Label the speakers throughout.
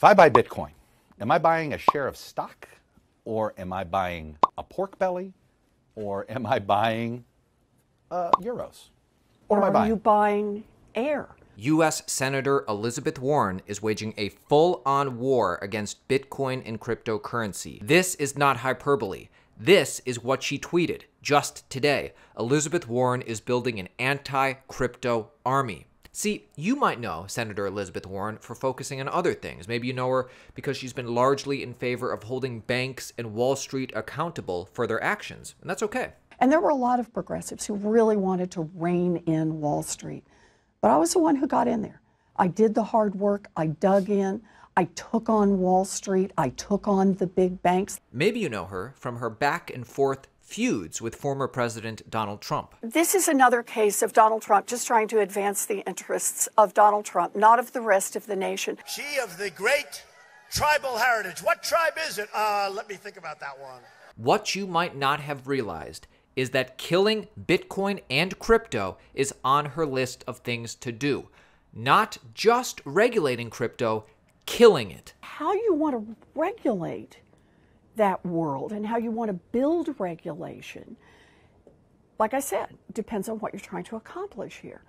Speaker 1: If I buy Bitcoin, am I buying a share of stock or am I buying a pork belly or am I buying uh, euros? What
Speaker 2: or
Speaker 1: am I
Speaker 2: are you buying air?
Speaker 3: U.S. Senator Elizabeth Warren is waging a full on war against Bitcoin and cryptocurrency. This is not hyperbole. This is what she tweeted just today. Elizabeth Warren is building an anti crypto army. See, you might know Senator Elizabeth Warren for focusing on other things. Maybe you know her because she's been largely in favor of holding banks and Wall Street accountable for their actions, and that's okay.
Speaker 2: And there were a lot of progressives who really wanted to rein in Wall Street. But I was the one who got in there. I did the hard work, I dug in, I took on Wall Street, I took on the big banks.
Speaker 3: Maybe you know her from her back and forth feuds with former President Donald Trump.
Speaker 2: This is another case of Donald Trump just trying to advance the interests of Donald Trump, not of the rest of the nation.
Speaker 4: She of the great tribal heritage. What tribe is it? Uh, let me think about that one.
Speaker 3: What you might not have realized is that killing Bitcoin and crypto is on her list of things to do. Not just regulating crypto, killing it.
Speaker 2: How you want to regulate that world and how you want to build regulation, like I said, depends on what you're trying to accomplish here.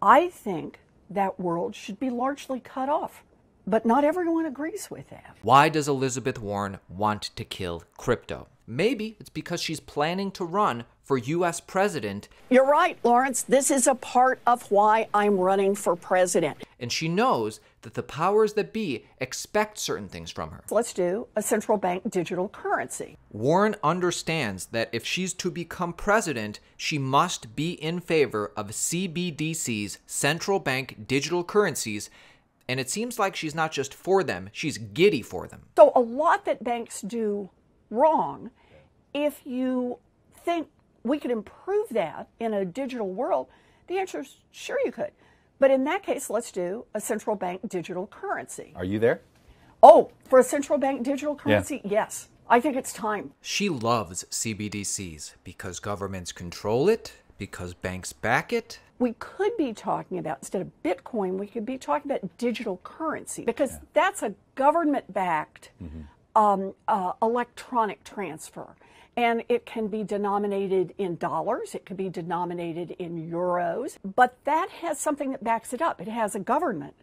Speaker 2: I think that world should be largely cut off, but not everyone agrees with that.
Speaker 3: Why does Elizabeth Warren want to kill crypto? Maybe it's because she's planning to run for US president
Speaker 2: You're right, Lawrence. This is a part of why I'm running for president.
Speaker 3: and she knows that the powers that be expect certain things from her.
Speaker 2: Let's do a central bank digital currency.
Speaker 3: Warren understands that if she's to become president, she must be in favor of CBDCs, central bank digital currencies, and it seems like she's not just for them, she's giddy for them.
Speaker 2: So, a lot that banks do wrong, if you think we could improve that in a digital world, the answer is sure you could. But in that case, let's do a central bank digital currency.
Speaker 1: Are you there?
Speaker 2: Oh, for a central bank digital currency? Yes. I think it's time.
Speaker 3: She loves CBDCs because governments control it, because banks back it.
Speaker 2: We could be talking about, instead of Bitcoin, we could be talking about digital currency because that's a government backed um, uh, electronic transfer. And it can be denominated in dollars, it could be denominated in euros, but that has something that backs it up. It has a government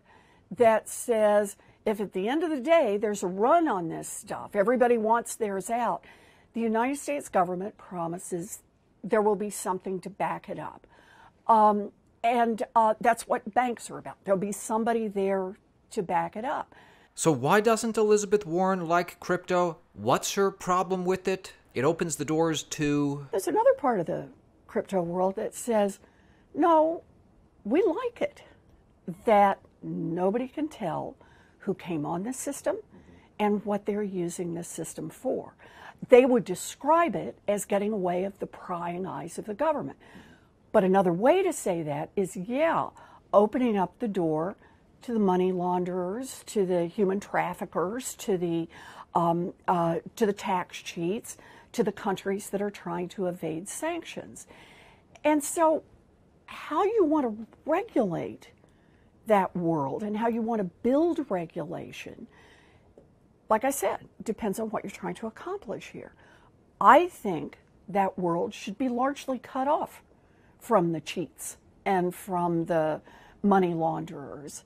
Speaker 2: that says if at the end of the day there's a run on this stuff, everybody wants theirs out, the United States government promises there will be something to back it up. Um, and uh, that's what banks are about. There'll be somebody there to back it up.
Speaker 3: So, why doesn't Elizabeth Warren like crypto? What's her problem with it? It opens the doors to.
Speaker 2: There's another part of the crypto world that says, no, we like it. That nobody can tell who came on this system and what they're using this system for. They would describe it as getting away of the prying eyes of the government. But another way to say that is, yeah, opening up the door to the money launderers, to the human traffickers, to the um, uh, to the tax cheats, to the countries that are trying to evade sanctions. And so, how you want to regulate that world and how you want to build regulation, like I said, depends on what you're trying to accomplish here. I think that world should be largely cut off from the cheats and from the money launderers.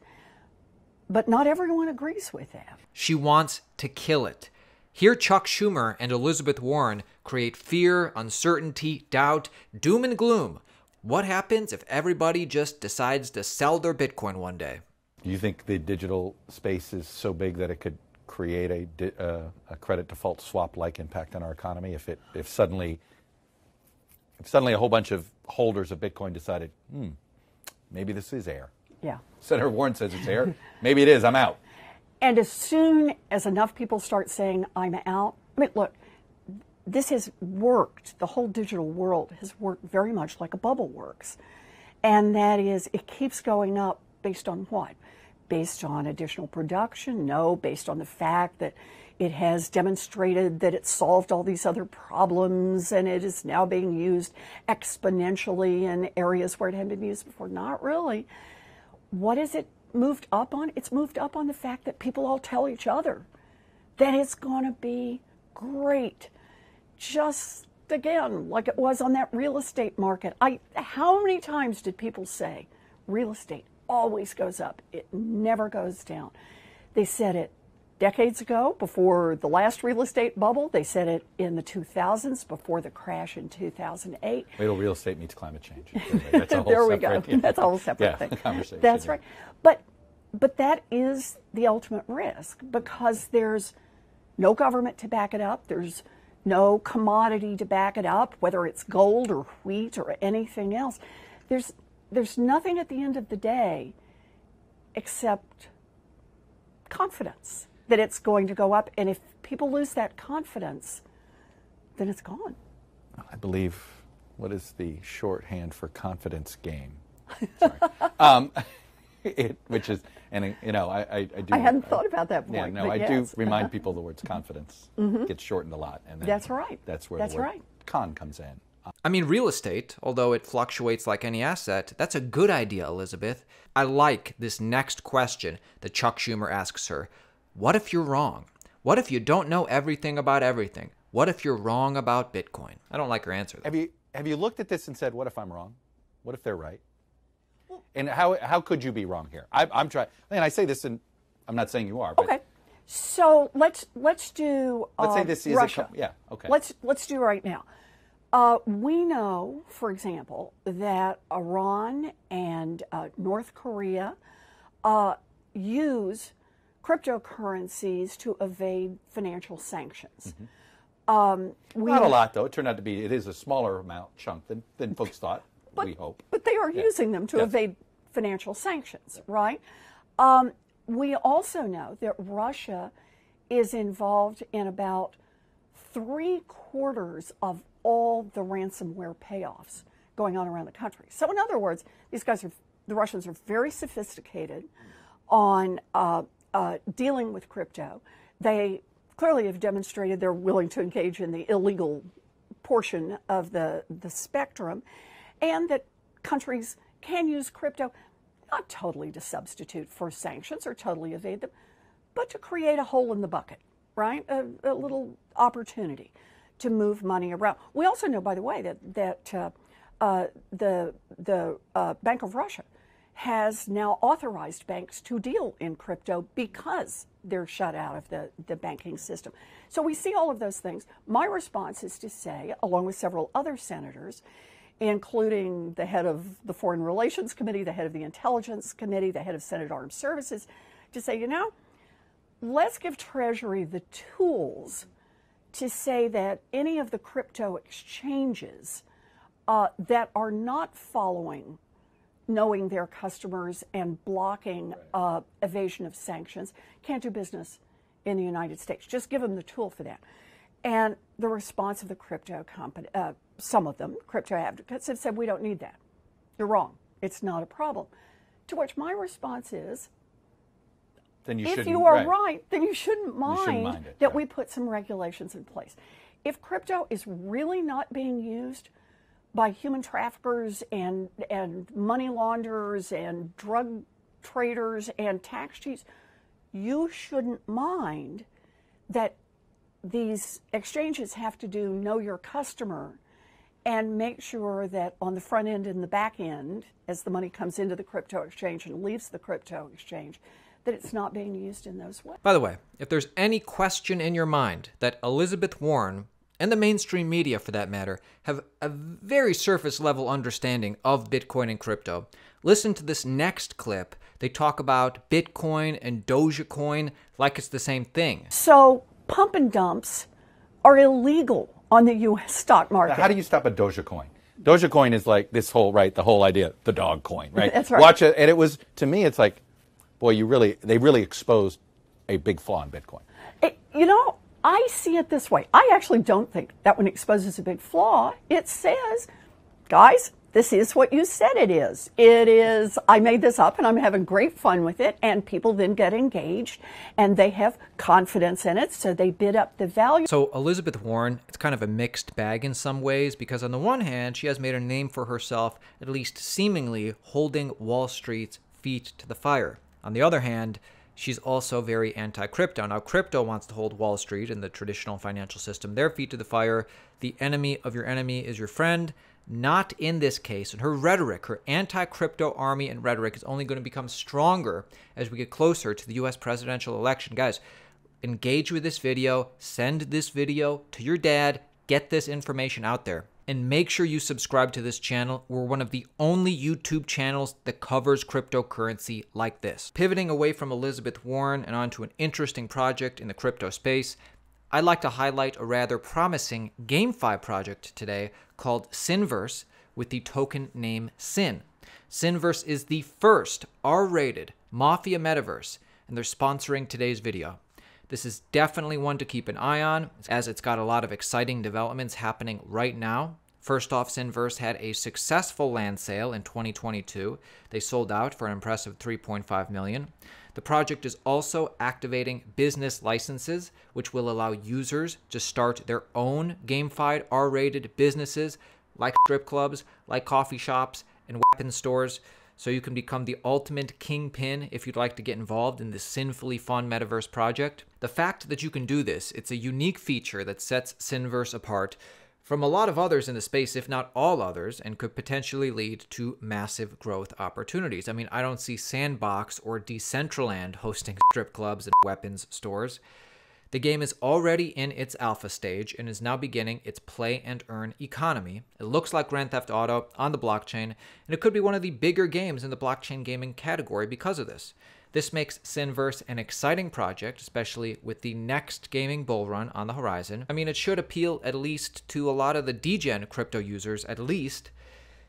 Speaker 2: But not everyone agrees with that.
Speaker 3: She wants to kill it. Here, Chuck Schumer and Elizabeth Warren create fear, uncertainty, doubt, doom, and gloom. What happens if everybody just decides to sell their Bitcoin one day?
Speaker 1: Do you think the digital space is so big that it could create a, uh, a credit default swap like impact on our economy if it if suddenly if suddenly a whole bunch of holders of Bitcoin decided, hmm, maybe this is air.
Speaker 2: Yeah.
Speaker 1: Senator Warren says it's air. maybe it is. I'm out.
Speaker 2: And as soon as enough people start saying, I'm out, I mean, look, this has worked. The whole digital world has worked very much like a bubble works. And that is, it keeps going up based on what? Based on additional production? No, based on the fact that it has demonstrated that it solved all these other problems and it is now being used exponentially in areas where it hadn't been used before. Not really. What is it moved up on? It's moved up on the fact that people all tell each other that it's going to be great. Just again, like it was on that real estate market. I how many times did people say real estate always goes up? It never goes down. They said it decades ago before the last real estate bubble. They said it in the 2000s before the crash in 2008.
Speaker 1: Wait till real estate meets climate change. That's a whole
Speaker 2: there we go.
Speaker 1: separate, yeah.
Speaker 2: That's a whole separate
Speaker 1: Yeah,
Speaker 2: thing.
Speaker 1: conversation,
Speaker 2: That's right. But but that is the ultimate risk because there's no government to back it up. There's no commodity to back it up, whether it's gold or wheat or anything else. There's there's nothing at the end of the day except confidence that it's going to go up. And if people lose that confidence, then it's gone.
Speaker 1: I believe what is the shorthand for confidence game? Sorry. um, it, which is, and you know, I, I, I do.
Speaker 2: I hadn't thought about that
Speaker 1: Yeah, no, I
Speaker 2: yes.
Speaker 1: do remind people the words confidence gets shortened a lot, and then
Speaker 2: That's right.
Speaker 1: That's where
Speaker 2: That's
Speaker 1: the word
Speaker 2: right.
Speaker 1: con comes in.
Speaker 3: I mean, real estate, although it fluctuates like any asset, that's a good idea, Elizabeth. I like this next question that Chuck Schumer asks her What if you're wrong? What if you don't know everything about everything? What if you're wrong about Bitcoin? I don't like her answer. Though.
Speaker 1: Have you have you looked at this and said, "What if I'm wrong? What if they're right?" And how how could you be wrong here? I, I'm trying, and I say this, and I'm not saying you are, but
Speaker 2: Okay. So let's let's do.
Speaker 1: Let's say
Speaker 2: um,
Speaker 1: this is a
Speaker 2: Russia.
Speaker 1: co- yeah, okay.
Speaker 2: Let's let's do right now. Uh, we know, for example, that Iran and uh, North Korea uh, use cryptocurrencies to evade financial sanctions. Um, we
Speaker 1: not a lot though. It turned out to be it is a smaller amount chunk than than folks thought. we hope.
Speaker 2: But they are using them to
Speaker 1: Yes.
Speaker 2: evade financial sanctions, right? Um, we also know that Russia is involved in about three quarters of all the ransomware payoffs going on around the country. So, in other words, these guys are, the Russians are very sophisticated on uh, uh, dealing with crypto. They clearly have demonstrated they're willing to engage in the illegal portion of the, the spectrum, and that countries can use crypto not totally to substitute for sanctions or totally evade them, but to create a hole in the bucket, right? A, a little opportunity to move money around. We also know, by the way, that that uh, uh, the the uh, Bank of Russia has now authorized banks to deal in crypto because they're shut out of the, the banking system. So we see all of those things. My response is to say, along with several other senators, including the head of the Foreign Relations Committee, the head of the Intelligence Committee, the head of Senate Armed Services, to say, you know, let's give Treasury the tools to say that any of the crypto exchanges uh, that are not following knowing their customers and blocking uh, evasion of sanctions can't do business in the United States. Just give them the tool for that. And the response of the crypto company, uh, some of them, crypto advocates, have said, we don't need that. You're wrong. It's not a problem. To which my response is,
Speaker 1: Then you
Speaker 2: if you are
Speaker 1: right.
Speaker 2: right, then you shouldn't mind,
Speaker 1: shouldn't mind it,
Speaker 2: that
Speaker 1: right.
Speaker 2: we put some regulations in place. If crypto is really not being used by human traffickers and and money launderers and drug traders and tax cheats, you shouldn't mind that these exchanges have to do know your customer and make sure that on the front end and the back end, as the money comes into the crypto exchange and leaves the crypto exchange, that it's not being used in those ways.
Speaker 3: By the way, if there's any question in your mind that Elizabeth Warren, and the mainstream media for that matter, have a very surface level understanding of Bitcoin and crypto, listen to this next clip. They talk about Bitcoin and Dogecoin like it's the same thing.
Speaker 2: So pump and dumps are illegal on the U.S. stock market.
Speaker 1: How do you stop a Dogecoin? Dogecoin is like this whole right, the whole idea, the dog coin, right?
Speaker 2: That's right.
Speaker 1: Watch it, and it was to me, it's like, boy, you really, they really exposed a big flaw in Bitcoin.
Speaker 2: It- you know, I see it this way. I actually don't think that one exposes a big flaw. It says, guys, this is what you said it is. It is, I made this up and I'm having great fun with it. And people then get engaged and they have confidence in it. So they bid up the value.
Speaker 3: So, Elizabeth Warren, it's kind of a mixed bag in some ways because, on the one hand, she has made a name for herself, at least seemingly holding Wall Street's feet to the fire. On the other hand, she's also very anti crypto. Now, crypto wants to hold Wall Street and the traditional financial system their feet to the fire. The enemy of your enemy is your friend. Not in this case. And her rhetoric, her anti crypto army and rhetoric is only going to become stronger as we get closer to the US presidential election. Guys, engage with this video, send this video to your dad, get this information out there. And make sure you subscribe to this channel. We're one of the only YouTube channels that covers cryptocurrency like this. Pivoting away from Elizabeth Warren and onto an interesting project in the crypto space, I'd like to highlight a rather promising GameFi project today called Sinverse with the token name Sin. Sinverse is the first R rated Mafia metaverse, and they're sponsoring today's video. This is definitely one to keep an eye on, as it's got a lot of exciting developments happening right now. First off, Sinverse had a successful land sale in 2022. They sold out for an impressive 3.5 million. The project is also activating business licenses, which will allow users to start their own gamified R-rated businesses like strip clubs, like coffee shops, and weapon stores so you can become the ultimate kingpin if you'd like to get involved in this sinfully fun metaverse project. The fact that you can do this, it's a unique feature that sets Sinverse apart from a lot of others in the space, if not all others, and could potentially lead to massive growth opportunities. I mean, I don't see Sandbox or Decentraland hosting strip clubs and weapons stores. The game is already in its alpha stage and is now beginning its play and earn economy. It looks like Grand Theft Auto on the blockchain, and it could be one of the bigger games in the blockchain gaming category because of this. This makes Sinverse an exciting project, especially with the next gaming bull run on the horizon. I mean, it should appeal at least to a lot of the degen crypto users, at least,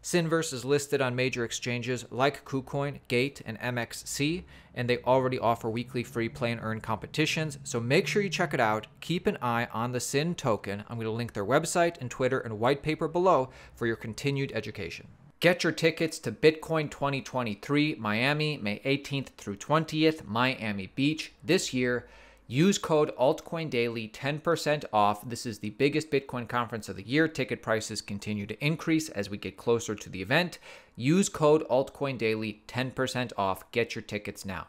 Speaker 3: Sinverse is listed on major exchanges like KuCoin, Gate, and MXC, and they already offer weekly free play and earn competitions. So make sure you check it out. Keep an eye on the SIN token. I'm going to link their website and Twitter and white paper below for your continued education. Get your tickets to Bitcoin 2023 Miami, May 18th through 20th, Miami Beach this year. Use code altcoin daily 10% off. This is the biggest Bitcoin conference of the year. Ticket prices continue to increase as we get closer to the event. Use code altcoin daily 10% off. Get your tickets now.